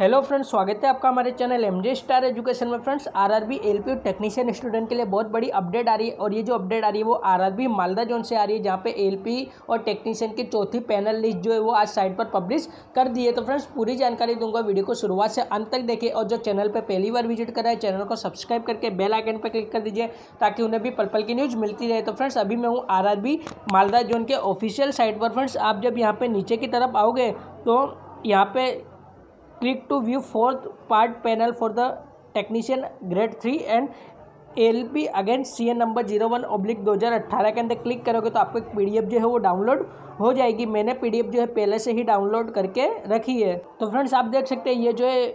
Hello friends, स्वागत है आपका हमारे channel M J star education में। Friends RRB LP technician student के लिए बहुत बड़ी अपडेट आ रही है और ये जो अपडेट आ रही है वो आरआरबी मालदा जोन से आ रही है, जहाँ पे एलपी और टेक्नीशियन की चौथी पैनल लिस्ट जो है वो आज साइट पर पब्लिश कर दी है। तो फ्रेंड्स, पूरी जानकारी दूँगा वीडियो को शुरुआत से अंत तक देखिए और जो चैनल पर पहली बार विज़िट करा है चैनल को सब्सक्राइब करके बेल आइकन पर क्लिक कर दीजिए ताकि उन्हें भी पल पल की न्यूज़ मिलती रहे। तो फ्रेंड्स, अभी मैं हूँ आर मालदा जोन के ऑफिशियल साइट पर। फ्रेंड्स, आप जब यहाँ पर नीचे की तरफ़ आओगे तो यहाँ पे click to view fourth part panel for the technician grade three and L P against C N number zero one oblique दो हज़ार अट्ठारह के अंदर क्लिक करोगे तो आपको एक पी डी एफ़ जो है वो डाउनलोड हो जाएगी। मैंने पी डी एफ़ जो है पहले से ही डाउनलोड करके रखी है। तो फ्रेंड्स आप देख सकते हैं, ये जो है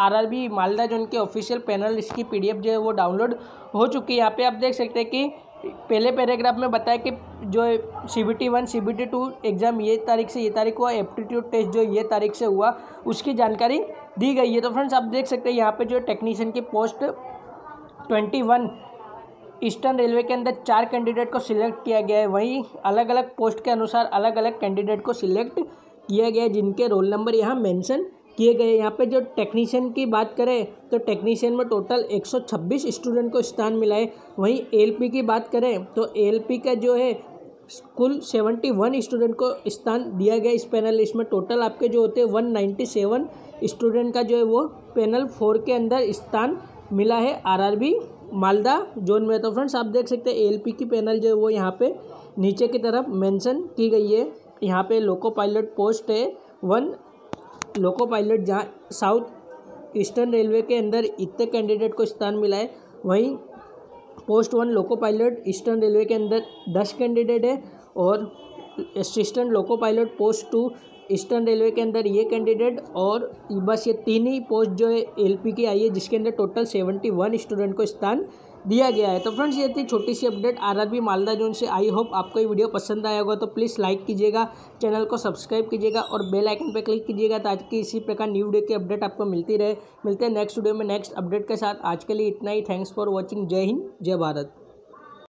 आर आर बी मालदा जो उनके ऑफिशियल पैनल इसकी पी डी एफ़ जो है वो डाउनलोड हो चुकी है। यहाँ पे आप देख सकते हैं कि पहले पैराग्राफ में बताया कि जो C B T one C B T two exam ये तारीख से ये तारीख हुआ एप्टीट्यूड टेस्ट जो ये तारीख से हुआ, उसकी जानकारी दी गई है। तो फ्रेंड्स आप देख सकते हैं यहाँ पे जो टेक्नीशियन की post twenty one Eastern Railway के अंदर चार कैंडिडेट को सिलेक्ट किया गया है। वहीं अलग अलग पोस्ट के अनुसार अलग अलग कैंडिडेट को सिलेक्ट किया गया है, जिनके रोल नंबर यहाँ मेंशन किए गए। यहाँ पे जो टेक्नीशियन की बात करें तो टेक्नीशियन में टोटल 126 स्टूडेंट को स्थान मिला है। वहीं एलपी की बात करें तो एलपी का जो है, कुल 71 स्टूडेंट को स्थान दिया गया इस पैनल लिस्ट में टोटल आपके जो होते हैं 197 स्टूडेंट का जो है, वो पैनल फोर के अंदर स्थान मिला है। आरआरबी मालदा जोन में तो फ्रेंड्स आप देख सकते हैं एलपी की पैनल जो है, वो यहाँ पे नीचे की तरफ़ मेंशन की गई है। यहाँ पे लोको पायलट पोस्ट है। वन लोको पायलट जहाँ साउथ ईस्टर्न रेलवे के अंदर इतने कैंडिडेट को स्थान मिला है, वहीं post one loco pilot Eastern Railway के अंदर दस कैंडिडेट है और assistant loco pilot post two Eastern Railway के अंदर ये कैंडिडेट और बस ये तीन ही पोस्ट जो है एलपी की आई है, जिसके अंदर टोटल सेवेंटी वन स्टूडेंट को स्थान दिया गया है। तो फ्रेंड्स ये थी छोटी सी अपडेट आरआरबी मालदा जोन से आई होप आपको ये वीडियो पसंद आया होगा। तो प्लीज़ लाइक कीजिएगा चैनल को सब्सक्राइब कीजिएगा और बेल आइकन पर क्लिक कीजिएगा ताकि इसी प्रकार न्यू वीडियो की अपडेट आपको मिलती रहे। मिलते हैं नेक्स्ट वीडियो में नेक्स्ट अपडेट के साथ। आज के लिए इतना ही। थैंक्स फॉर वॉचिंग जय हिंद, जय भारत।